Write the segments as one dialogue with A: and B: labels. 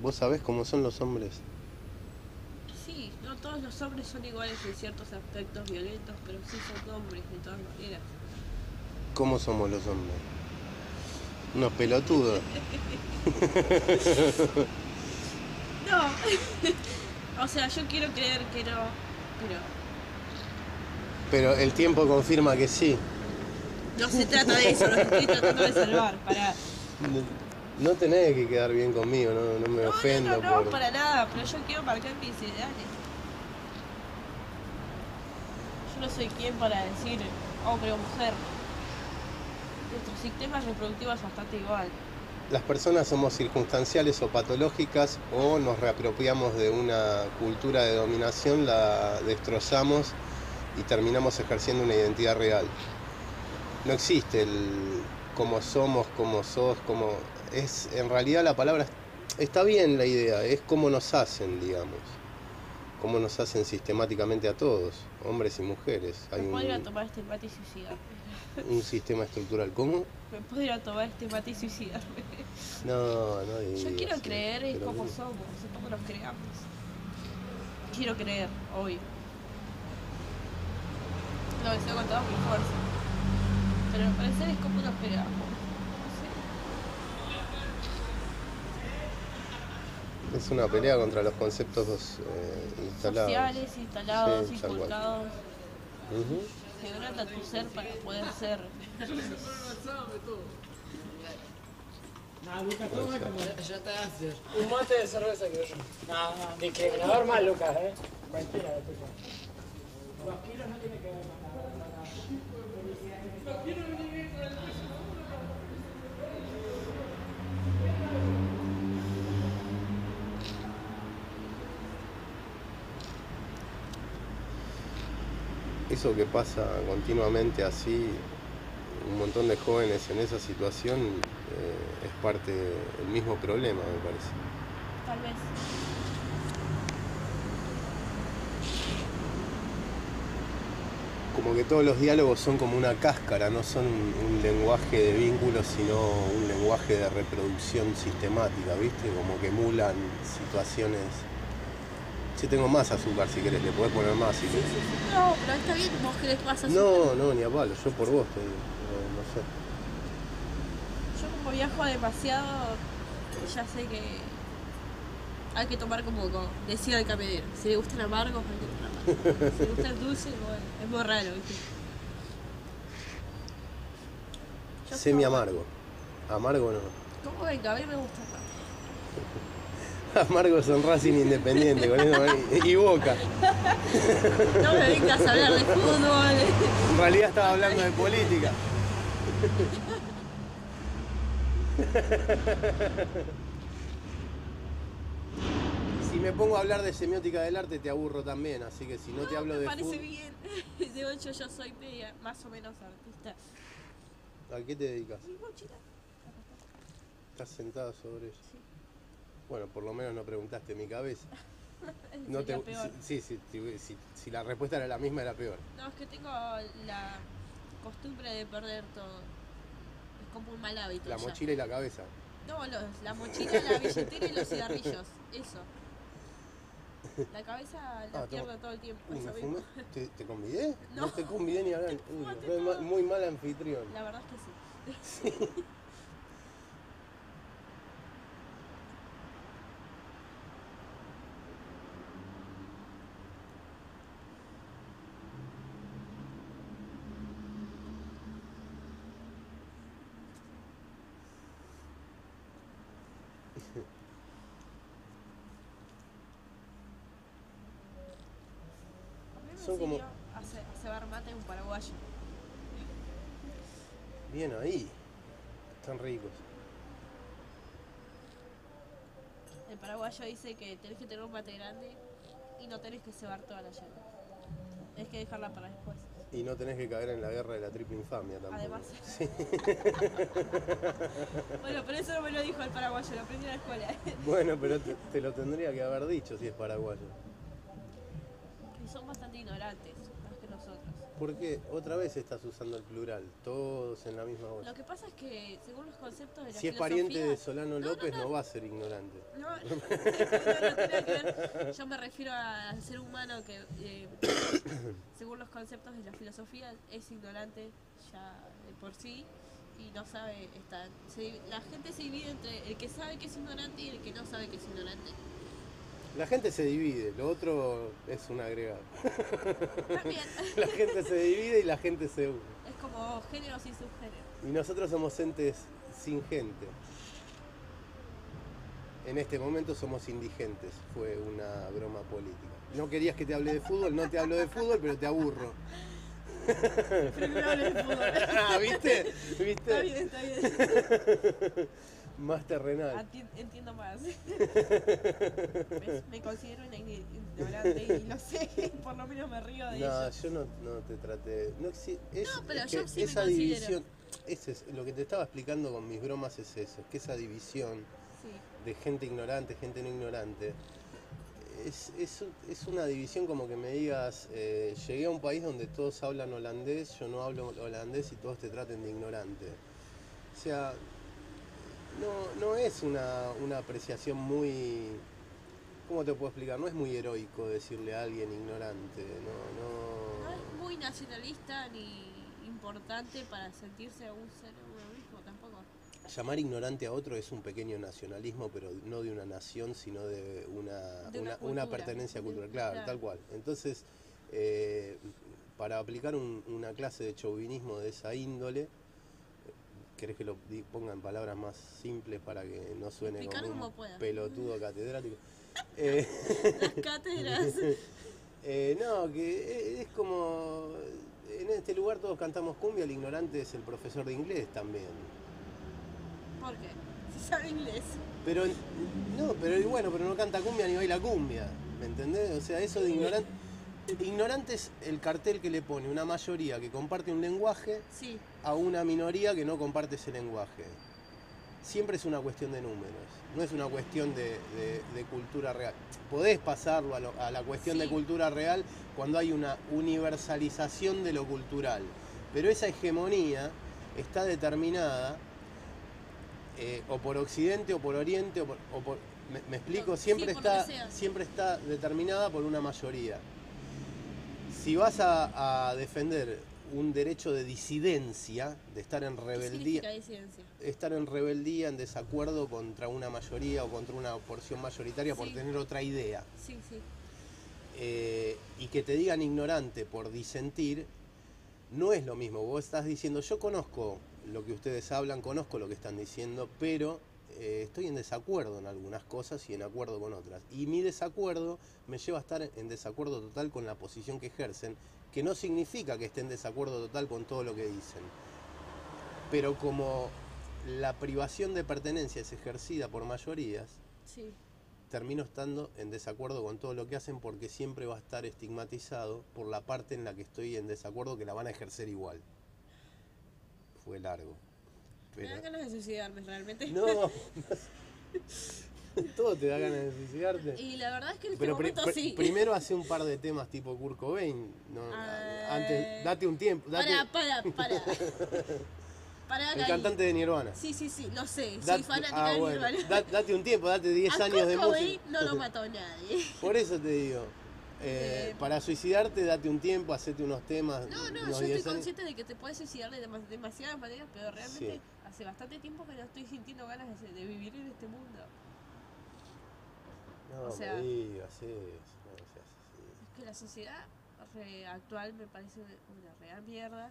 A: ¿Vos sabés cómo son los hombres?
B: Sí, no todos los hombres son iguales en ciertos aspectos violentos, pero sí son hombres de todas maneras.
A: ¿Cómo somos los hombres? Unos pelotudos.
B: No. o sea, yo quiero creer que no, pero
A: Pero el tiempo confirma que sí.
B: no se trata de eso, lo estoy tratando de salvar. Para...
A: No, tenés que quedar bien conmigo, no, no me
B: No,
A: ofendo
B: no, no, no,
A: por...
B: para nada, pero yo quiero marcar mis ideales. Yo no soy quien para decir hombre o mujer. Nuestro sistema reproductivo es bastante igual.
A: Las personas somos circunstanciales o patológicas o nos reapropiamos de una cultura de dominación, la destrozamos y terminamos ejerciendo una identidad real. No existe el cómo somos, cómo sos, cómo... Es, en realidad la palabra está bien la idea, es cómo nos hacen, digamos. Cómo nos hacen sistemáticamente a todos, hombres y mujeres. Hay
B: Me podría
A: un,
B: tomar este mate y suicidarme.
A: un sistema estructural. ¿Cómo?
B: Me podría tomar este mate y suicidarme.
A: No, no digas
B: Yo quiero creer en cómo
A: no.
B: somos, en cómo nos creamos. Quiero creer, obvio. Lo deseo con toda mi fuerza. Pero al parecer es como. No sé.
A: Es una pelea contra los conceptos eh, instalados.
B: Sociales, instalados,
A: Sí,
B: inculcados.
A: Ujú.
B: Que agranda tu ser para poder ser.
C: No, Lucas, toma como...
D: Ya te haces.
C: Un mate de cerveza que yo. No, no, discriminador más, Lucas, ¿eh? Mentira, de tuyo. Los kilos no tienen que ver con nada.
A: Eso que pasa continuamente así, un montón de jóvenes en esa situación, eh, es parte del mismo problema, me parece.
B: Tal vez.
A: Como que todos los diálogos son como una cáscara, no son un, un lenguaje de vínculos, sino un lenguaje de reproducción sistemática, ¿viste? Como que emulan situaciones. Si tengo más azúcar si querés, le podés poner más si querés.
B: No, pero está bien, vos querés más azúcar.
A: No, no, ni a palo, yo por vos te digo, no, no sé.
B: Yo como viajo demasiado, ya sé que hay que tomar como, decía el camionero. Si le gustan amargos, hay que tomar amargos. Si le gustan dulces, bueno, es muy raro, ¿viste?
A: Semi amargo. Amargo no.
B: ¿Cómo venga? A mí me gusta más.
A: Amargo son Racing Independiente, con eso, y y Boca.
B: No me vengas a hablar de fútbol.
A: En realidad estaba hablando de política. Si me pongo a hablar de semiótica del arte te aburro también, así que si no te hablo
B: me
A: de
B: parece
A: fútbol,
B: bien. De hecho, yo soy media, más o menos artista.
A: ¿a qué te dedicas?
B: Mi mochila.
A: Estás sentada sobre ella. Bueno, por lo menos no preguntaste mi cabeza. No te,
B: peor.
A: sí, sí, si, la respuesta era la misma era peor.
B: No, es que tengo la costumbre de perder todo. Es como un mal hábito.
A: La
B: ya.
A: mochila y la cabeza.
B: No, los, la mochila, la billetera y los cigarrillos. Eso. La cabeza la
A: Ah,
B: pierdo todo el tiempo.
A: Uy, ¿me? ¿Te, te convidé?
B: No.
A: te convidé ni hablar. Uy, muy mal anfitrión.
B: La verdad es que sí. A mí me
A: Son como-
B: a ce- a cebar mate un paraguayo.
A: Bien ahí. Están ricos.
B: El paraguayo dice que tenés que tener un mate grande y no tenés que cebar toda la llave. Tenés que dejarla para después.
A: Y no tenés que caer en la guerra de la triple infamia tampoco.
B: Además.
A: Sí.
B: Bueno, pero eso no me lo dijo el paraguayo, lo aprendí en la escuela.
A: Bueno, pero te, te lo tendría que haber dicho si es paraguayo.
B: Y son bastante ignorantes, más que nosotros.
A: porque otra vez estás usando el plural, todos en la misma voz.
B: Lo que pasa es que según los conceptos de la
A: Si es
B: filosofía...
A: pariente de Solano
B: No,
A: López,
B: no,
A: no,
B: no.
A: va a ser ignorante.
B: No, tiene que ver. Yo me refiero al ser humano que, eh, según los conceptos de la filosofía, es ignorante ya de por sí y no sabe estar. se- la gente se divide entre el que sabe que es ignorante y el que no sabe que es ignorante.
A: La gente se divide, lo otro es un agregado.
B: También
A: La gente se divide y la gente se une.
B: es como género sin subgénero.
A: Y nosotros somos entes sin gente. En este momento somos indigentes, fue una broma política. No querías que te hable de fútbol, no te hablo de fútbol, pero te aburro.
B: Primero de fútbol.
A: Ah, ¿Viste?
B: Está
A: ¿Viste?
B: bien, está bien.
A: Más terrenal.
B: Enti- Entiendo más. Me considero una ign- ignorante y lo sé, por lo menos me río de
A: No,
B: ello.
A: yo no, no te traté. No, es,
B: No, pero
A: es
B: yo
A: que
B: sí me
A: esa
B: considero.
A: división, ese es, lo que te estaba explicando con mis bromas es eso, es que esa división
B: Sí.
A: de gente ignorante, gente no ignorante, es, es, es una división como que me digas, eh, llegué a un país donde todos hablan holandés, yo no hablo holandés y todos te traten de ignorante. O sea, no, no es una, una apreciación muy... ¿Cómo te puedo explicar? No es muy heroico decirle a alguien ignorante, no,
B: No
A: no...
B: es muy nacionalista ni importante para sentirse un ser uno mismo tampoco.
A: Llamar ignorante a otro es un pequeño nacionalismo, pero no de una nación, sino de una,
B: De una
A: una, una
B: cultura.
A: pertenencia cultural, claro,
B: claro.
A: tal cual. Entonces, eh, para aplicar un- una clase de chauvinismo de esa índole, ¿querés que lo di- ponga en palabras más simples para que no suene
B: Explicar
A: como un pelotudo catedrático? Eh,
B: Las cátedras.
A: eh, no, que es como... En este lugar todos cantamos cumbia, el ignorante es el profesor de inglés también.
B: ¿Por qué? Si sabe inglés.
A: Pero no, pero bueno, pero no canta cumbia ni baila cumbia, ¿me entendés? O sea, eso de ignorante. Ignorante es el cartel que le pone una mayoría que comparte un lenguaje
B: Sí,
A: a una minoría que no comparte ese lenguaje. Siempre es una cuestión de números, no es una cuestión de, de- de cultura real. Podés pasarlo a, lo- a la cuestión de cultura real cuando hay una universalización de lo cultural, pero esa hegemonía está determinada eh, o por Occidente o por Oriente o por... o por- me, me explico, siempre, está, siempre está determinada por una mayoría. Si vas a, a defender un derecho de disidencia, de estar en
B: ¿qué
A: rebeldía, estar en rebeldía, en desacuerdo contra una mayoría o contra una porción mayoritaria por tener otra idea,
B: Sí, sí.
A: eh, y que te digan ignorante por disentir, no es lo mismo. Vos estás diciendo, yo conozco lo que ustedes hablan, conozco lo que están diciendo, pero eh, estoy en desacuerdo en algunas cosas y en acuerdo con otras. Y mi desacuerdo me lleva a estar en desacuerdo total con la posición que ejercen, que no significa que esté en desacuerdo total con todo lo que dicen. Pero como la privación de pertenencia es ejercida por mayorías,
B: Sí.
A: termino estando en desacuerdo con todo lo que hacen porque siempre va a estar estigmatizado por la parte en la que estoy en desacuerdo que la van a ejercer igual. Fue largo.
B: Me dan
A: Pero...
B: ganas de suicidarme realmente.
A: No, todo te da ganas de suicidarte.
B: Y la verdad es que en este
A: Pero
B: momento sí.
A: primero hace un par de temas tipo Kurt Cobain. No,
B: Ah,
A: antes, date un tiempo. Date,
B: Para, para, para. Para,
A: el cantante de Nirvana.
B: Sí, sí, sí, lo sé. Soy fanática
A: ah,
B: de
A: bueno.
B: Nirvana.
A: Da- date un tiempo, date 10
B: A
A: años de
B: Kurt Cobain
A: música.
B: no lo mató nadie.
A: Por eso te digo. eh,
B: Eh,
A: para suicidarte, date un tiempo, hacete unos temas.
B: No, no, yo
A: 10
B: estoy
A: años.
B: consciente de que te puedes suicidar de demas- demasiadas maneras, pero realmente
A: Sí.
B: Hace bastante tiempo que no estoy sintiendo ganas de, de vivir en este mundo.
A: No,
B: o sea-
A: me digas eso, no seas así.
B: Es que la sociedad re- actual me parece una real mierda.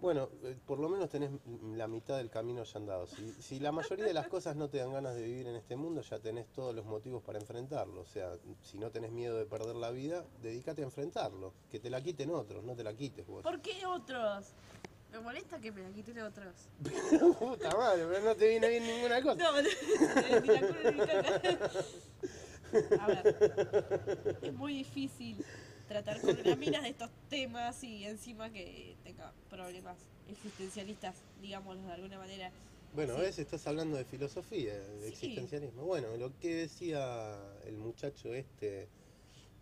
A: Bueno, eh, por lo menos tenés la mitad del camino ya andado. Si, si la mayoría de las cosas no te dan ganas de vivir en este mundo, ya tenés todos los motivos para enfrentarlo. O sea, si no tenés miedo de perder la vida, dedícate a enfrentarlo. Que te la quiten otros, no te la quites vos.
B: ¿Por qué otros? Me molesta que me la quiten otros.
A: Puta madre, pero no te viene bien ninguna cosa.
B: No, ni la culo ni caca. A ver, es muy difícil tratar con una mina de estos temas y encima que tenga problemas existencialistas, digámoslo de alguna manera.
A: Bueno,
B: Sí.
A: ves, estás hablando de filosofía, de
B: Sí.
A: existencialismo. Bueno, lo que decía el muchacho este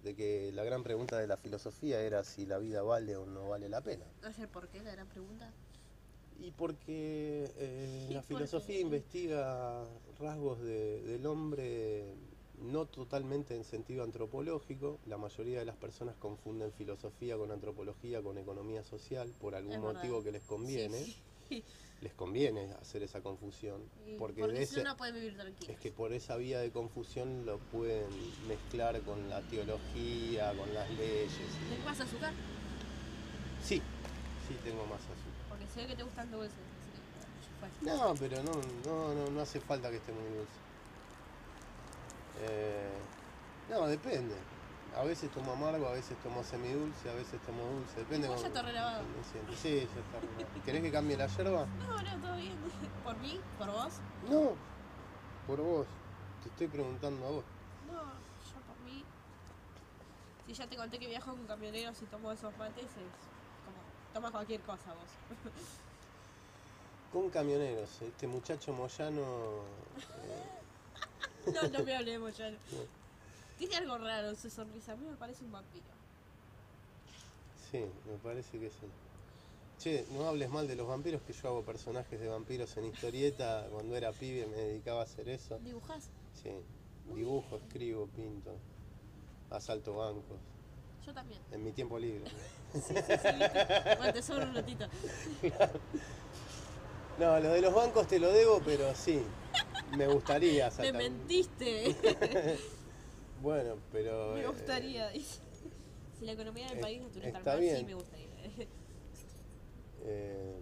A: de que la gran pregunta de la filosofía era si la vida vale o no vale la pena.
B: No sé por qué, la gran pregunta.
A: Y porque eh,
B: Sí,
A: la
B: porque-
A: filosofía investiga rasgos de- del hombre no totalmente en sentido antropológico. La mayoría de las personas confunden filosofía con antropología, con economía social, por algún
B: Es verdad.
A: motivo que les conviene.
B: Sí.
A: Les conviene hacer esa confusión. Porque,
B: porque
A: de ese-
B: no, no pueden vivir tranquilos.
A: es que por esa vía de confusión lo pueden mezclar con la teología, con las leyes. y-
B: ¿Tenés más azúcar?
A: Sí, sí tengo más azúcar.
B: Porque se ve que te gustan dulces. así que.
A: No, pero no, no, no, no hace falta que esté muy dulce. Eh, no, depende. A veces tomo amargo, a veces tomo semidulce, a veces tomo dulce. Depende
B: Igual ya está relavado.
A: me. Sí, ya está relavado. ¿Querés que cambie la yerba?
B: No, no, todo bien. ¿Por mí? ¿Por vos?
A: No, por vos. Te estoy preguntando a vos.
B: No, yo por mí. Si ya te conté que viajo con camioneros y tomo esos mates, es como. Toma cualquier cosa vos.
A: Con camioneros, este muchacho Moyano. eh,
B: No, no me hablemos ya. Tiene algo raro su sonrisa. A mí me parece un vampiro.
A: sí, me parece que sí. Che, no hables mal de los vampiros, que yo hago personajes de vampiros en historieta. Cuando era pibe me dedicaba a hacer eso.
B: ¿Dibujás?
A: Sí, dibujo, escribo, pinto, asalto bancos,
B: Yo también.
A: en mi tiempo libre.
B: Sí, sí, sí. Bueno, te sobra un ratito.
A: No, lo de los bancos te lo debo, pero sí, me gustaría
B: Me
A: asaltar.
B: mentiste.
A: Bueno, pero...
B: me
A: eh,
B: gustaría, dice. Si la economía del
A: es-
B: país estuviera tan mal, sí me gustaría.
A: eh,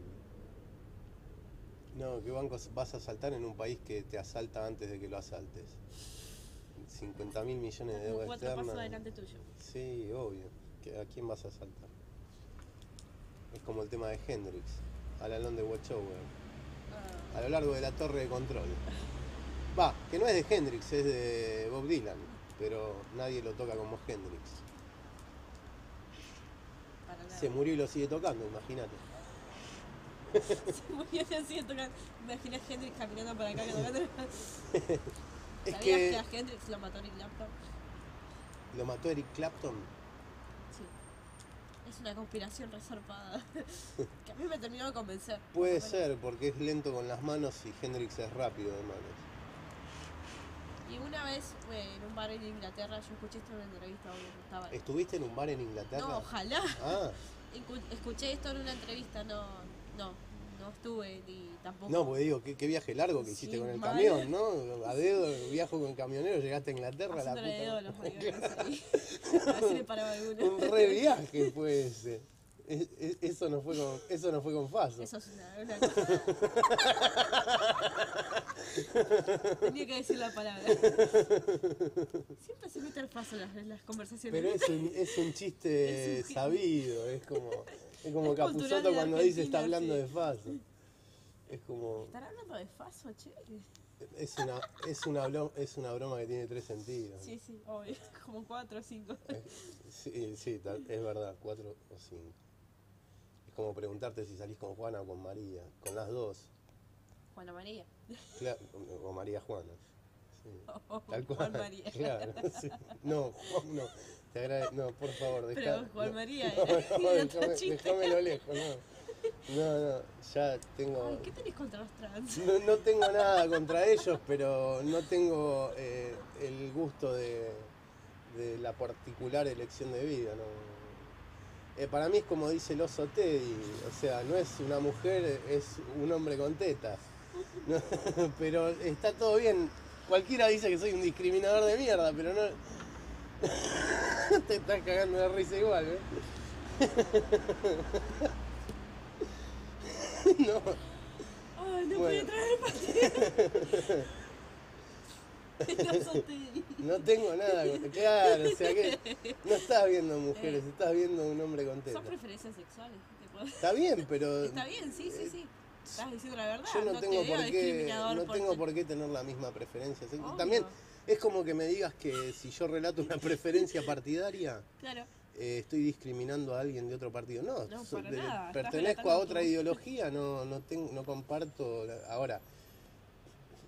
A: no, ¿qué bancos vas a asaltar en un país que te asalta antes de que lo asaltes? 50 mil millones de deuda
B: cuatro
A: externa.
B: pasos adelante tuyo.
A: Sí, obvio. ¿Que- ¿A quién vas a asaltar? Es como el tema de Hendrix, al alón de Watchover.
B: Ah,
A: a lo largo de la torre de control. Va, que no es de Hendrix, es de Bob Dylan, pero nadie lo toca como Hendrix. Se murió y lo sigue tocando, imagínate.
B: Se murió y así tocando. Imaginé a Hendrix caminando para acá tocando.
A: Es
B: ¿Sabías
A: que
B: que a Hendrix lo mató Eric Clapton?
A: lo mató Eric Clapton.
B: Sí. Es una conspiración resarpada. que a mí me terminó de convencer.
A: Puede
B: lo
A: ser, porque es lento con las manos y Hendrix es rápido de manos.
B: Y una vez eh, en un bar en Inglaterra, yo escuché esto en una entrevista donde estaba.
A: ¿Estuviste en un bar en Inglaterra?
B: No, ojalá.
A: Ah,
B: Escu- Escuché esto en una entrevista, no, no, no estuve ni tampoco.
A: no, porque digo, qué, qué viaje largo que hiciste
B: Sí,
A: con el camión, ¿no? A dedo, viajo con camionero, llegaste a Inglaterra, la
B: Haciéndole dedo a los
A: puta.
B: alguno.
A: Un re viaje. Es- es- Eso no fue con, eso no fue con Faso.
B: Eso es una, una cosa. Tenía que decir la palabra. Siempre se mete el paso las, las conversaciones.
A: Pero es un, es un chiste
B: Es un-
A: sabido, es como, es como
B: Es de
A: cuando dice está hablando
B: sí.
A: de Faso. Es como,
B: ¿Estará hablando de Faso, che?
A: es una, es una, blo- es una broma que tiene tres sentidos.
B: Sí, sí, obvio. Como cuatro o cinco.
A: Sí, sí, es verdad, cuatro o cinco. Es como preguntarte si salís con Juana o con María, con las dos.
B: Juana María.
A: Claro, o María Juana. Sí. Tal cual.
B: Juan María.
A: Claro, sí. No, Juan no. Te agrade... No, por favor, deja...
B: Pero Juan
A: no,
B: María
A: No,
B: era-
A: no, déjamelo lejos, no. No, no, ya tengo...
B: Ay, ¿qué tenés contra los trans?
A: No, no tengo nada contra ellos, pero no tengo eh, el gusto de, de la particular elección de vida. ¿no? Eh, para mí es como dice el oso Teddy, o sea, no es una mujer, es un hombre con tetas. ¿No? Pero está todo bien. Cualquiera dice que soy un discriminador de mierda, pero no... Te estás cagando de risa igual, ¿eh? no.
B: Ay, no
A: Bueno.
B: puede traer el pastel. No
A: tengo nada, claro, o sea que no estás viendo mujeres, estás viendo un hombre con
B: Son preferencias sexuales. te puedo-
A: Está bien, pero
B: Está bien, sí, sí, sí. Estás diciendo la verdad.
A: yo no,
B: te
A: tengo por qué, no
B: por
A: tengo por qué tener la misma preferencia.
B: Obvio.
A: También es como que me digas que si yo relato una preferencia partidaria,
B: Claro.
A: eh, estoy discriminando a alguien de otro partido. No,
B: No,
A: so- de- pertenezco a otra ideología, no, no, tengo, no comparto. la- ahora,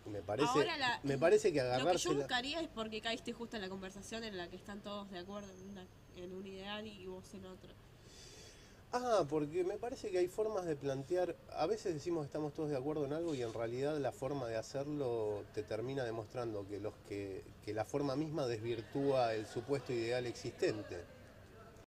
A: Me parece,
B: Ahora la-
A: me parece que
B: Lo que yo
A: agarrarse
B: buscaría es porque caíste justo en la conversación en la que están todos de acuerdo en, una- en un ideal y vos en otro.
A: Ah, porque me parece que hay formas de plantear, a veces decimos que estamos todos de acuerdo en algo y en realidad la forma de hacerlo te termina demostrando que los que, que la forma misma desvirtúa el supuesto ideal existente.